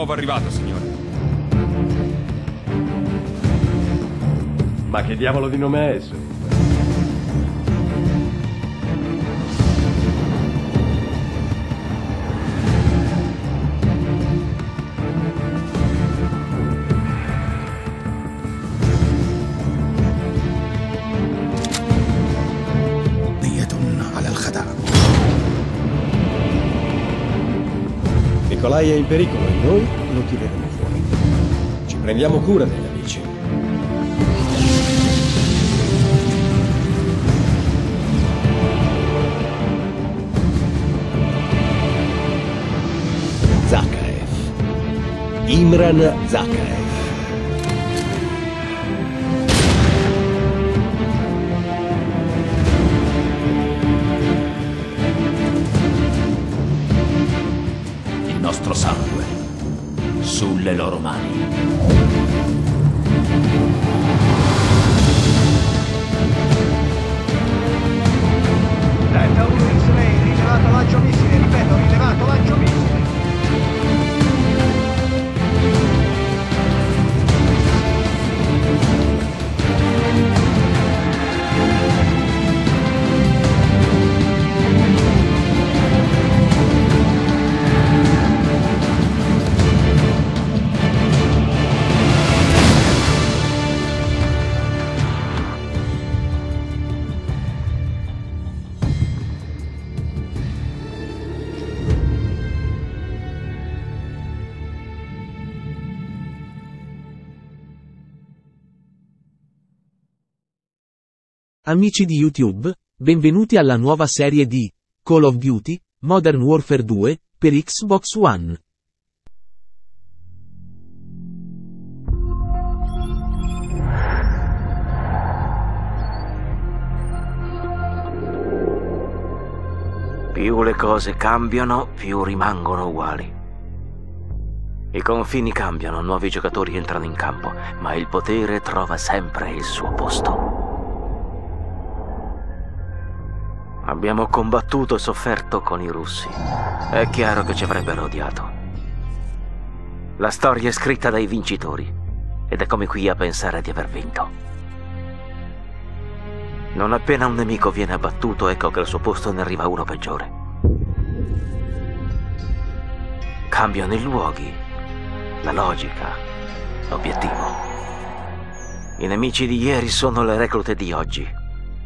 nuovo arrivato, signore. Ma che diavolo di nome è esso? Nicolai è in pericolo e noi lo tireremo fuori. Ci prendiamo cura degli amici. Zakaev. Imran Zakaev. Amici di YouTube, benvenuti alla nuova serie di Call of Duty Modern Warfare 2 per Xbox One. Più le cose cambiano, più rimangono uguali. I confini cambiano, nuovi giocatori entrano in campo, ma il potere trova sempre il suo posto. Abbiamo combattuto e sofferto con i russi. È chiaro che ci avrebbero odiato. La storia è scritta dai vincitori ed è come qui a pensare di aver vinto. Non appena un nemico viene abbattuto, ecco che al suo posto ne arriva uno peggiore. Cambiano i luoghi, la logica, l'obiettivo. I nemici di ieri sono le reclute di oggi.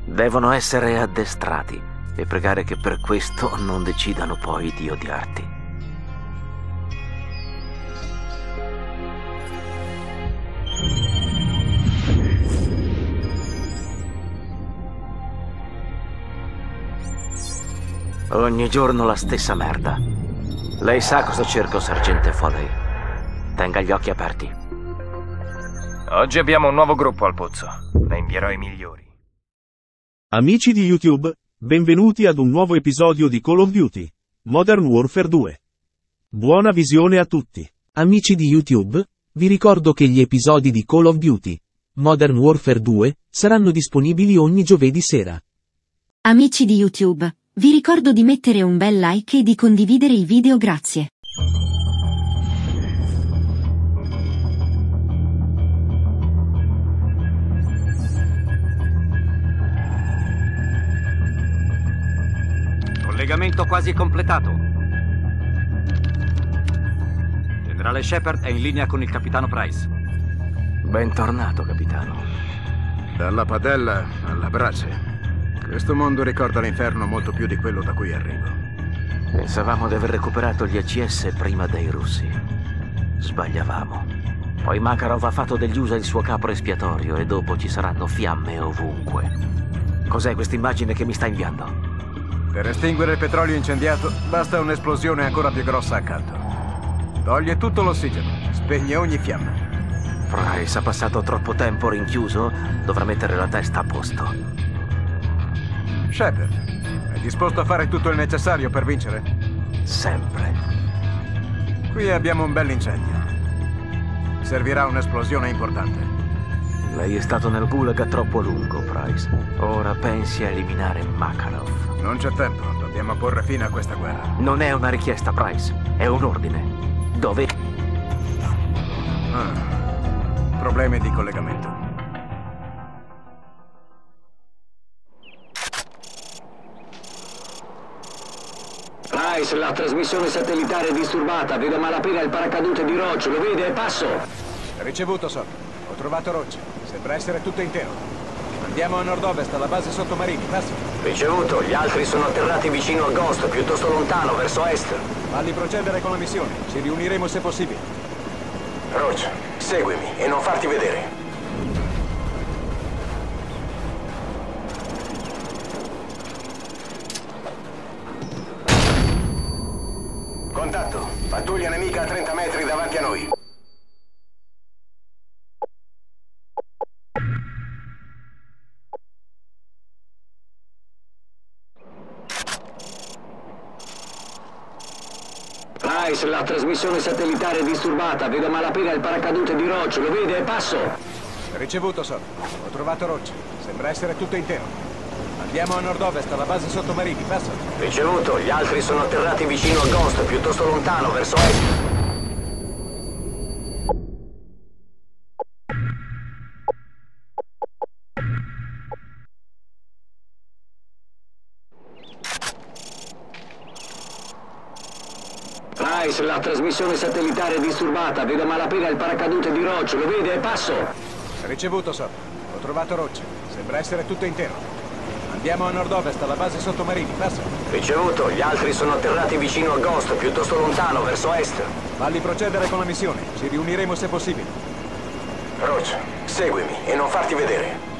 Devono essere addestrati e pregare che per questo non decidano poi di odiarti. Ogni giorno la stessa merda. Lei sa cosa cerco, sergente Foley. Tenga gli occhi aperti. Oggi abbiamo un nuovo gruppo al pozzo. Ne invierò i migliori. Amici di YouTube, benvenuti ad un nuovo episodio di Call of Duty Modern Warfare 2. Buona visione a tutti. Amici di YouTube, vi ricordo che gli episodi di Call of Duty Modern Warfare 2 saranno disponibili ogni giovedì sera. Amici di YouTube, vi ricordo di mettere un bel like e di condividere il video grazie. Collegamento quasi completato. Generale Shepard è in linea con il capitano Price. Bentornato, capitano. Dalla padella alla brace. Questo mondo ricorda l'inferno molto più di quello da cui arrivo. Pensavamo di aver recuperato gli ACS prima dei russi. Sbagliavamo. Poi Makarov ha fatto degli USA il suo capo espiatorio e dopo ci saranno fiamme ovunque. Cos'è questa immagine che mi sta inviando? Per estinguere il petrolio incendiato basta un'esplosione ancora più grossa accanto. Toglie tutto l'ossigeno, spegne ogni fiamma. Price ha passato troppo tempo rinchiuso, dovrà mettere la testa a posto. Shepard, è disposto a fare tutto il necessario per vincere? Sempre. Qui abbiamo un bell'incendio. Servirà un'esplosione importante. Lei è stato nel gulag troppo a lungo, Price. Ora pensi a eliminare Makarov. Non c'è tempo, dobbiamo porre fine a questa guerra. Non è una richiesta, Price. È un ordine. Dove... problemi di collegamento. Rice, la trasmissione satellitare è disturbata. Vedo malapena il paracadute di Roach. Lo vede? Passo. Ricevuto, Sol. Ho trovato Roach. Sembra essere tutto intero. Andiamo a nord-ovest, alla base sottomarini. Passo. Ricevuto. Gli altri sono atterrati vicino a Ghost, piuttosto lontano, verso est. Falli procedere con la missione. Ci riuniremo se possibile. Roach, seguimi e non farti vedere. Contatto. Pattuglia nemica a 30 metri davanti a noi. Rice, trasmissione satellitare è disturbata. Vedo a malapena il paracadute di Roach. Lo vede? Passo. Ricevuto, Sol. Ho trovato Roach. Sembra essere tutto intero. Andiamo a nord-ovest, alla base sottomarini. Passo. Ricevuto. Gli altri sono atterrati vicino a Ghost, piuttosto lontano, verso est. trasmissione satellitare è disturbata. Vedo a malapena il paracadute di Roach. Lo vede? Passo. Ricevuto, Sol. Ho trovato Roach. Sembra essere tutto intero. Andiamo a nord-ovest, alla base sottomarini. Passo. Ricevuto. Gli altri sono atterrati vicino a Ghost, piuttosto lontano, verso est. Falli procedere con la missione. Ci riuniremo se possibile. Roach, seguimi e non farti vedere.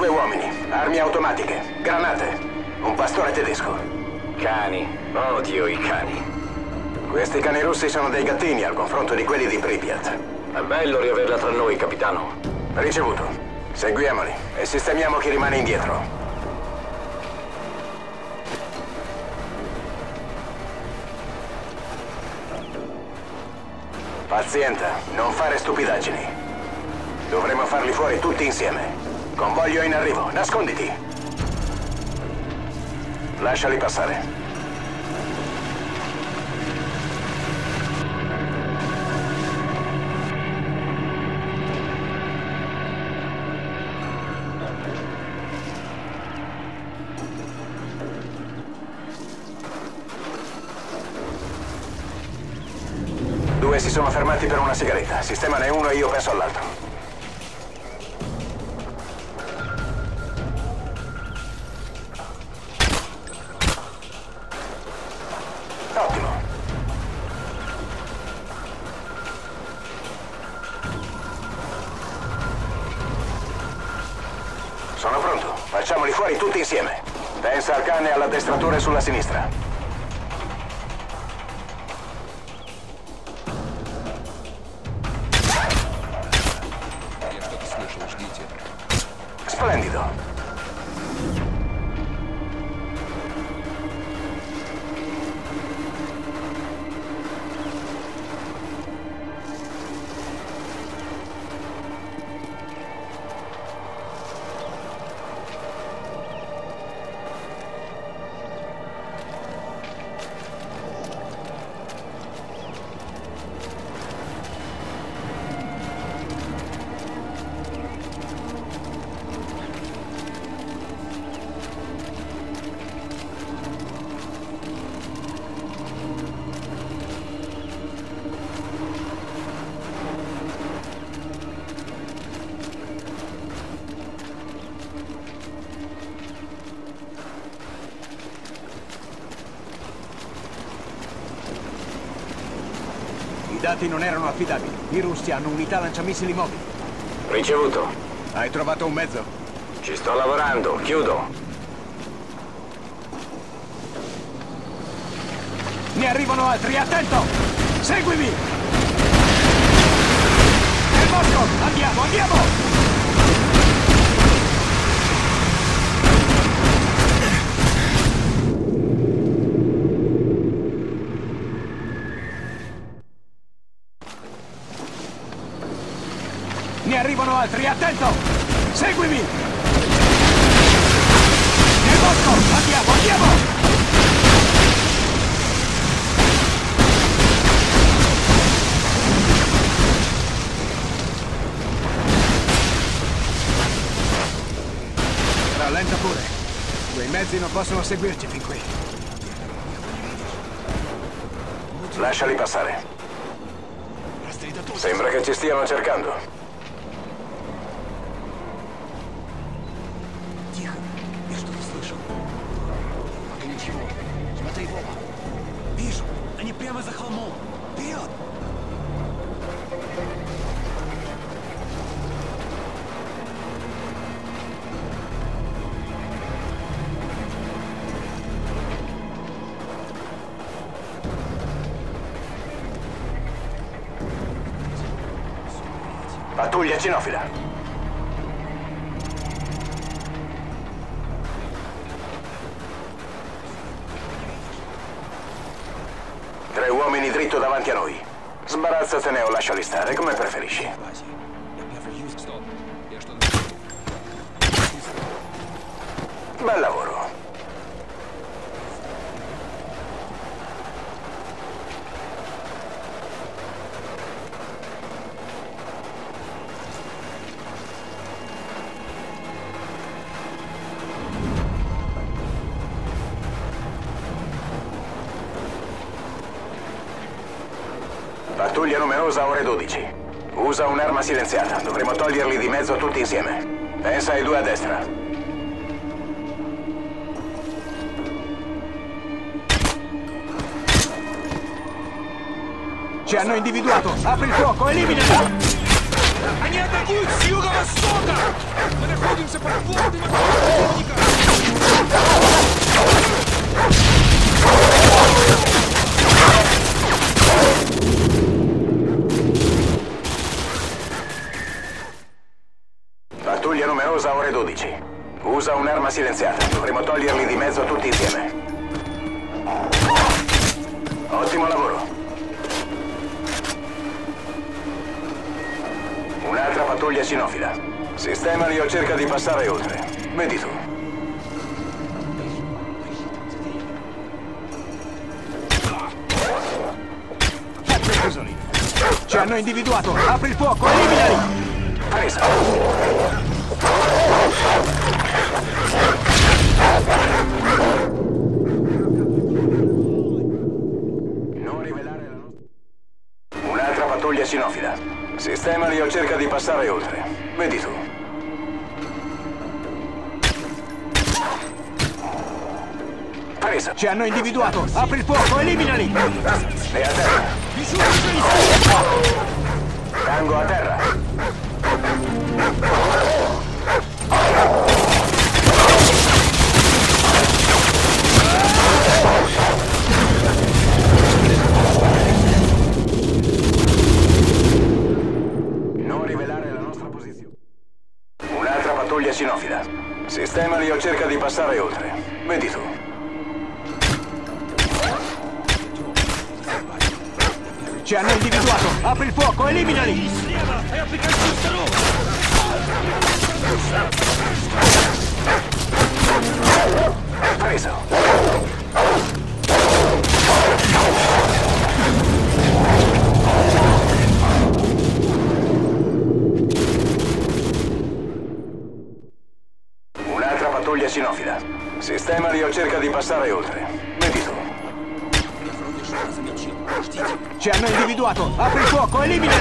Cinque uomini, armi automatiche, granate, un pastore tedesco. Cani. Odio i cani. Questi cani russi sono dei gattini al confronto di quelli di Pripyat. È bello riaverla tra noi, capitano. Ricevuto. Seguiamoli e sistemiamo chi rimane indietro. Pazienta, non fare stupidaggini. Dovremo farli fuori tutti insieme. Convoglio in arrivo, nasconditi. Lasciali passare. Due si sono fermati per una sigaretta. Sistemane uno e io penso all'altro. Facciamoli fuori tutti insieme. Pensa al cane e all'addestratore sulla sinistra. I dati non erano affidabili. I russi hanno unità lanciamissili mobili. Ricevuto. Hai trovato un mezzo? Ci sto lavorando. Chiudo. Ne arrivano altri, attento! Seguimi! È morto! Andiamo, andiamo! Ne arrivano altri, attento! Seguimi! Nel bosco! Andiamo, andiamo! Rallenta pure. Quei mezzi non possono seguirci fin qui. Lasciali passare. Sembra che ci stiano cercando. Ничего. Смотри, Вова. Вижу, они прямо за холмом. Вперед! Pattuglia cinofila. Lasciali stare, come preferisci. Pattuglia numerosa, ore 12. Usa un'arma silenziata. Dovremo toglierli di mezzo tutti insieme. Pensa ai due a destra. Ci hanno individuato! Apri il fuoco, eliminali! Они атакуют с юго-востока! Мы находимся под плотным огнем противника! Usa un'arma silenziata. Dovremo toglierli di mezzo tutti insieme. Ottimo lavoro. Un'altra pattuglia cinofila. Sistemali o cerca di passare oltre. Vedi tu. Ci hanno individuato! Apri il fuoco, eliminali! Presa! Non rivelare la nostra... Un'altra pattuglia cinofila. Sistemali o cerca di passare oltre. Vedi tu. Presa! Ci hanno individuato! Apri il fuoco, eliminali! E a terra. Tango a terra. Non rivelare la nostra posizione. Un'altra pattuglia cinofila. Sistemali o cerca di passare oltre. Vedi tu. Ci hanno individuato! Apri il fuoco, eliminali! Preso. Vedi tu. Ci hanno individuato! Apri il fuoco, eliminali!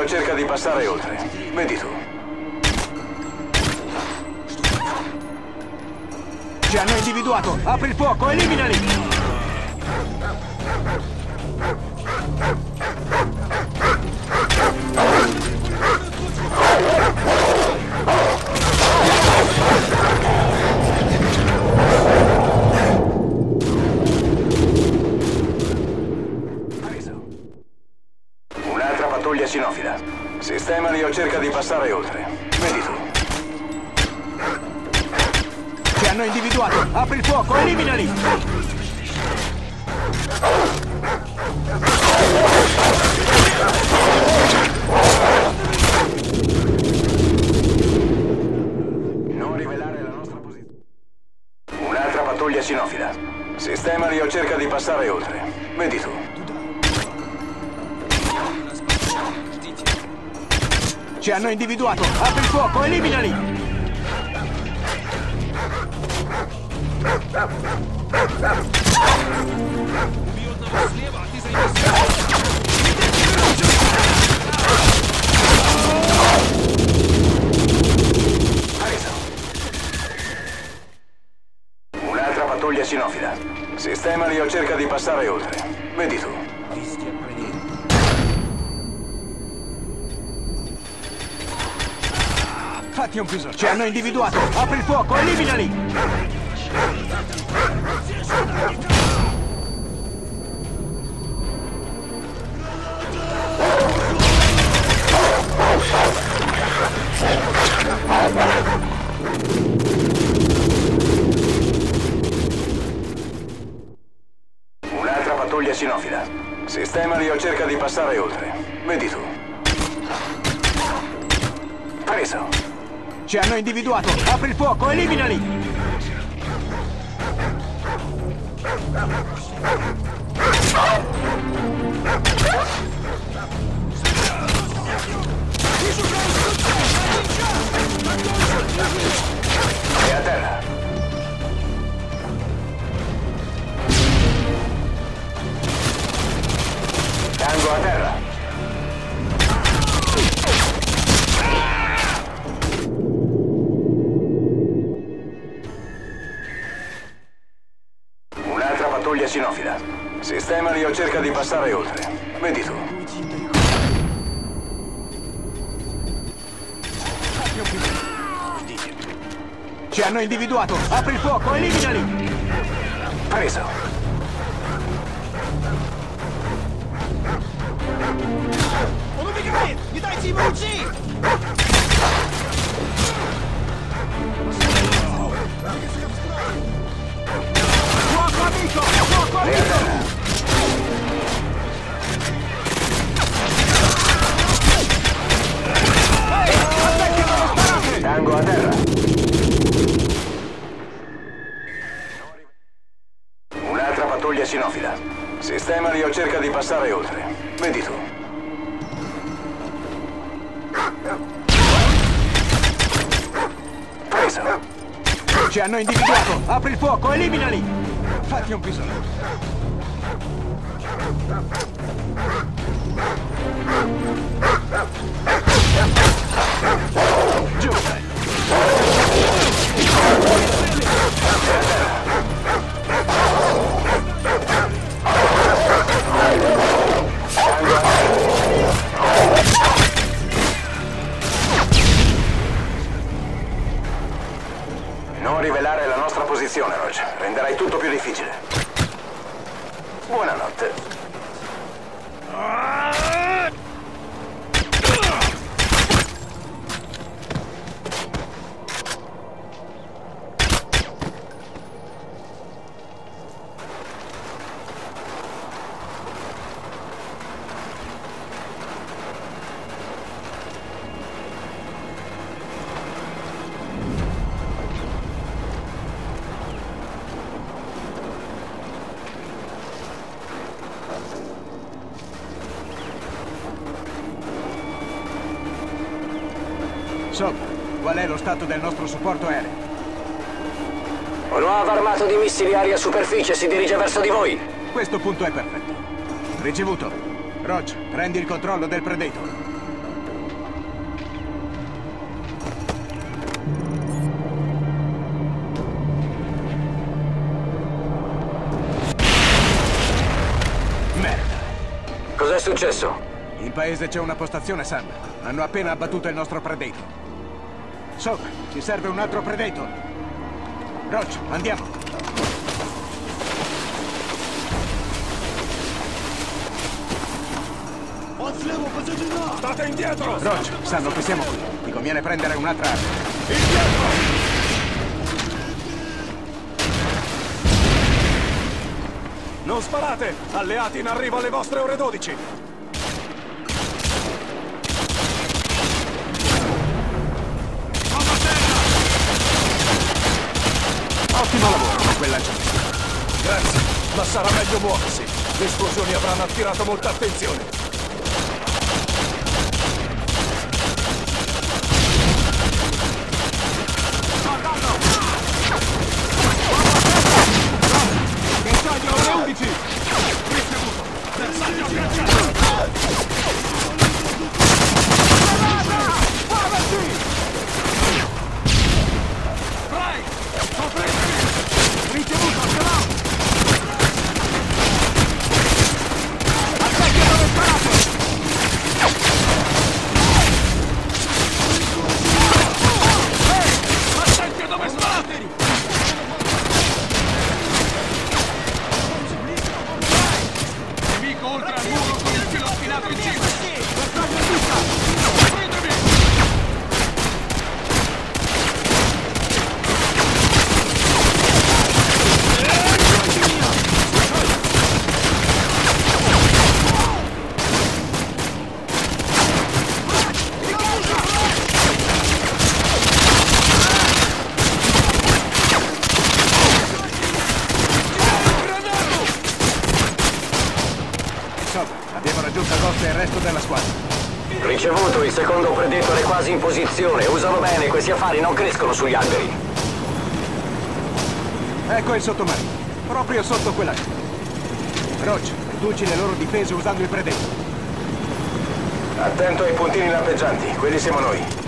Sistemali o cerca di passare oltre. Vedi tu. Ci hanno individuato! Apri il fuoco, eliminali! Sistemali o cerca di passare oltre. Vedi tu. Ci hanno individuato! Apri il fuoco, eliminali! Non rivelare la nostra posizione. Un'altra pattuglia sinofila. Sistemali o cerca di passare oltre. Vedi tu. Ci hanno individuato! Apri il fuoco, eliminali! Un'altra pattuglia sinofila. Sistemali o cerca di passare oltre. Vedi tu. Ci hanno individuato! Apri il fuoco, eliminali! Un'altra pattuglia sinofila. Sistemali o cerca di passare oltre. Vedi tu. Preso. Ci hanno individuato! Apri il fuoco, eliminali! È a terra. Tango a terra. Mario cerca di passare oltre. Vedi tu. Ci hanno individuato! Apri il fuoco, eliminali! Preso. Unikami! Nie dajcie im! Fuoco amico! Fuoco amico! Eh. Tango a terra. Un'altra pattuglia sinofila. Sistemali o cerca di passare oltre. Vedi tu. Preso. Ci hanno individuato! Apri il fuoco, eliminali! Fatti un piso! Non rivelare la nostra posizione, Roger. Renderai tutto più difficile. Buonanotte. So, qual è lo stato del nostro supporto aereo? Un nuovo armato di missili aria-superficie si dirige verso di voi. Questo punto è perfetto. Ricevuto. Roach, prendi il controllo del Predator. Merda. Cos'è successo? In paese c'è una postazione, Sam. Hanno appena abbattuto il nostro Predator. Soap, ci serve un altro Predator. Roach, andiamo. State indietro! Roach, sanno che siamo qui. Ti conviene prendere un'altra arma. Indietro! Non sparate! Alleati in arrivo alle vostre ore 12! Ottimo lavoro con quel lanciamento. Grazie, ma sarà meglio muoversi. Le esplosioni avranno attirato molta attenzione. Bersaglio ore 11! Ricevuto! Bersaglio agganciato! Vai! Copritemi! Ricevuto, ce l'ho! Attacchi dove sparate! Ehi! Attacchi dove sparate! Nemico oltre al muro con il filo spinato in cima! Bersaglio in vista! Copritemi! Soap, abbiamo raggiunto Agosto e il resto della squadra. Ricevuto, il secondo Predator è posizione. Usano bene, questi affari non crescono sugli alberi. Ecco il sottomarino, proprio sotto quella. Roach, riduci le loro difese usando il Predator. Attento ai puntini lampeggianti, quelli siamo noi.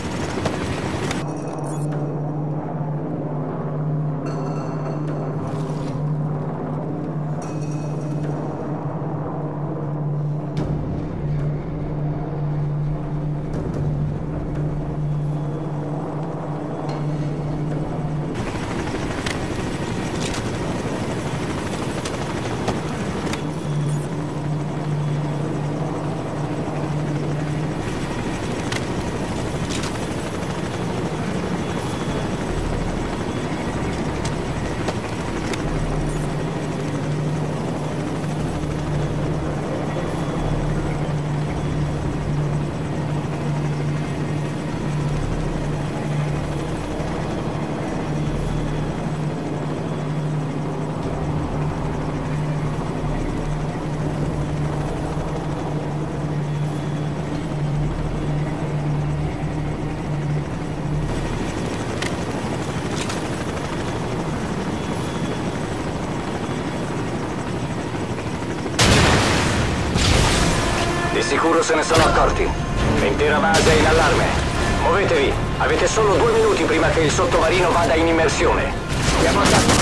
Di sicuro se ne sono accorti. L'intera base è in allarme. Muovetevi. Avete solo due minuti prima che il sottomarino vada in immersione. Siamo andati. Bersaglio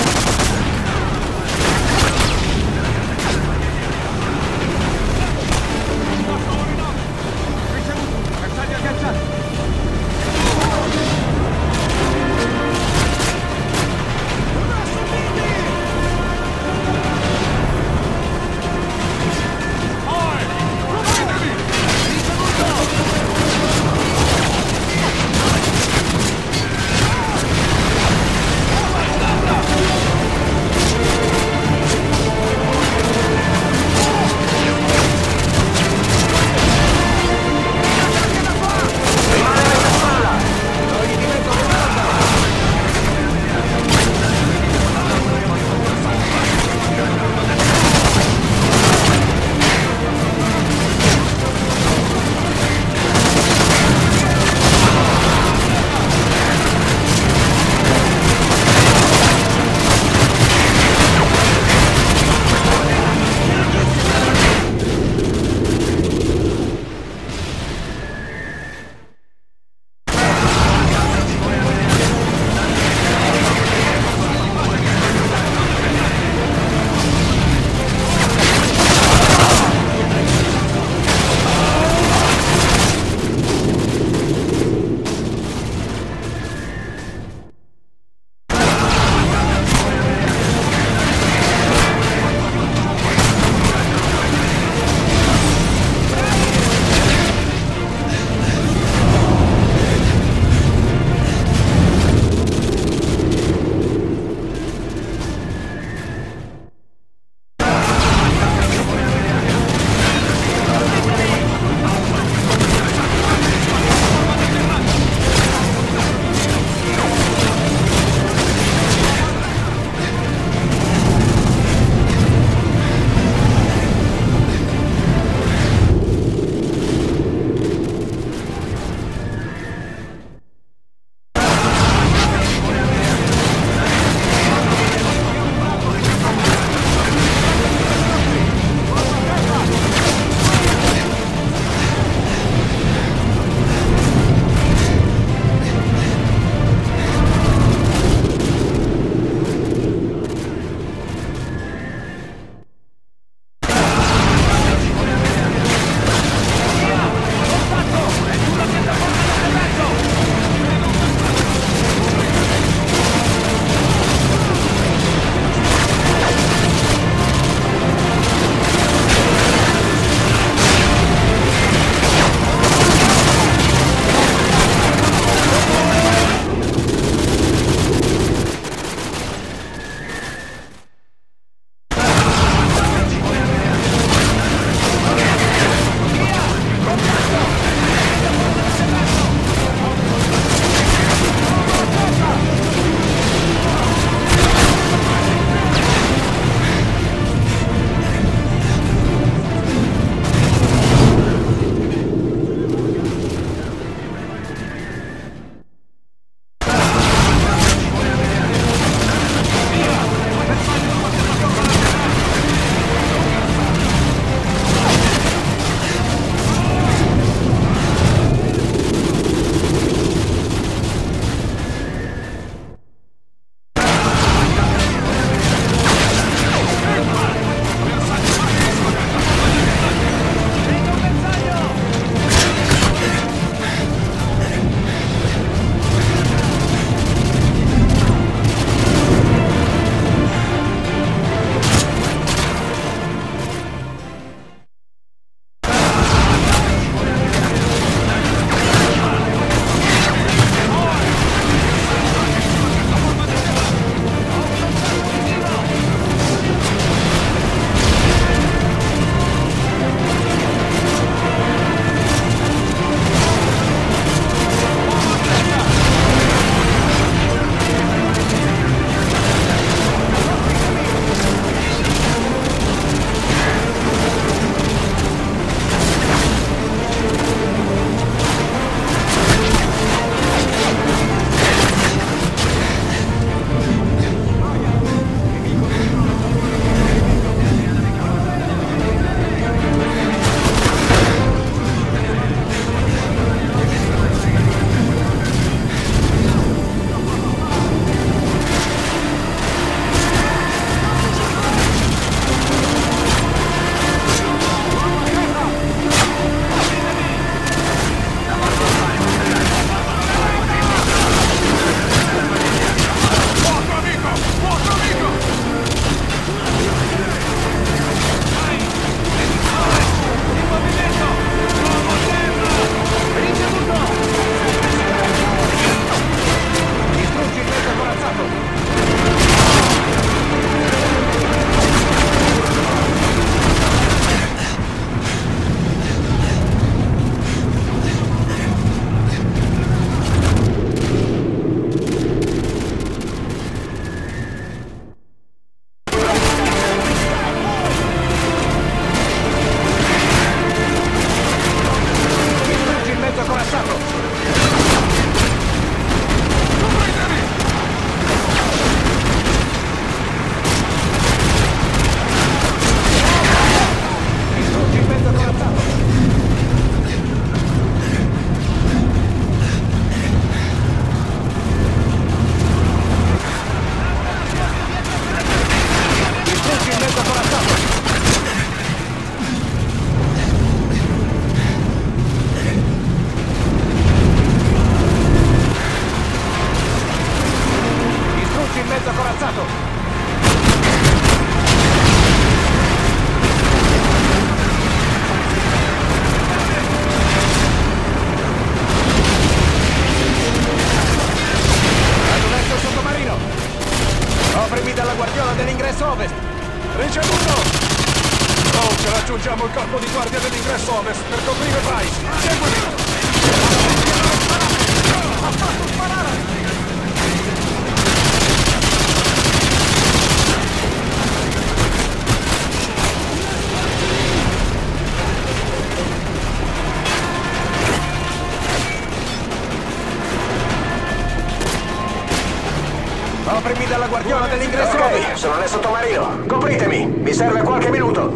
sottomarino. Copritemi, mi serve qualche minuto.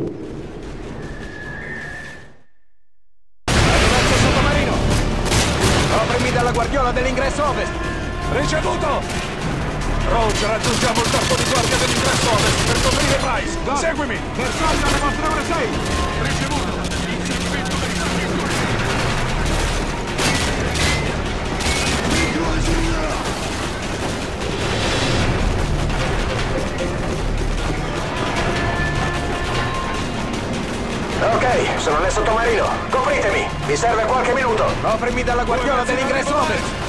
Verso sottomarino. Coprimi dalla guardiola dell'ingresso ovest. Ricevuto! Roach, raggiungiamo il corpo di guardia dell'ingresso ovest per coprire Price. Seguimi! Bersaglio alle vostre ore 6. Ricevuto! Inseguimento per i Ok, sono nel sottomarino. Copritemi, mi serve qualche minuto. Coprimi dalla guardiola dell'ingresso ovest.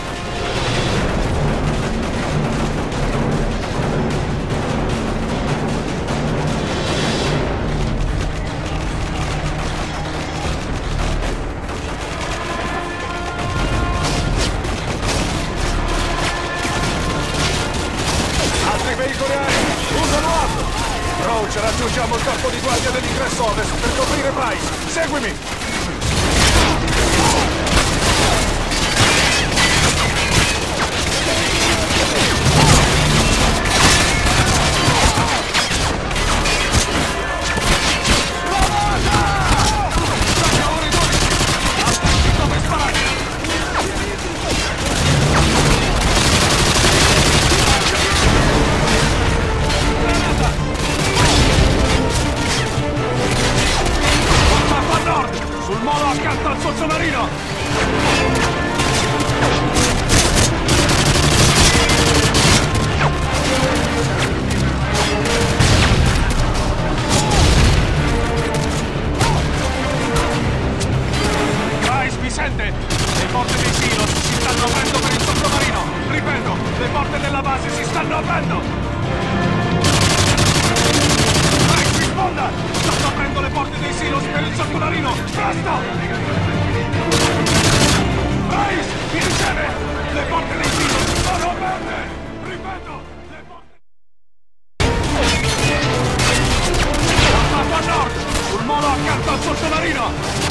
Sottomarino!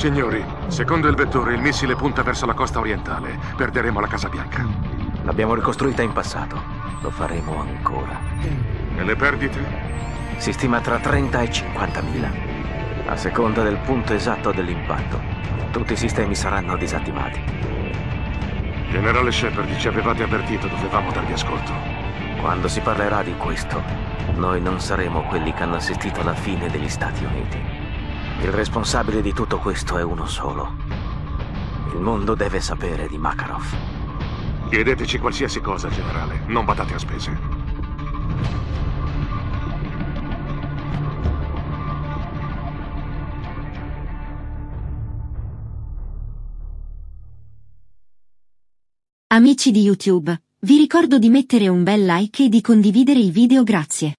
Signori, secondo il vettore il missile punta verso la costa orientale. Perderemo la Casa Bianca. L'abbiamo ricostruita in passato. Lo faremo ancora. E le perdite? Si stima tra 30 e 50 mila. A seconda del punto esatto dell'impatto. Tutti i sistemi saranno disattivati. Generale Shepard, ci avevate avvertito, dovevamo darvi ascolto. Quando si parlerà di questo, noi non saremo quelli che hanno assistito alla fine degli Stati Uniti. Il responsabile di tutto questo è uno solo. Il mondo deve sapere di Makarov. Chiedeteci qualsiasi cosa, generale. Non badate a spese. Amici di YouTube, vi ricordo di mettere un bel like e di condividere i video grazie.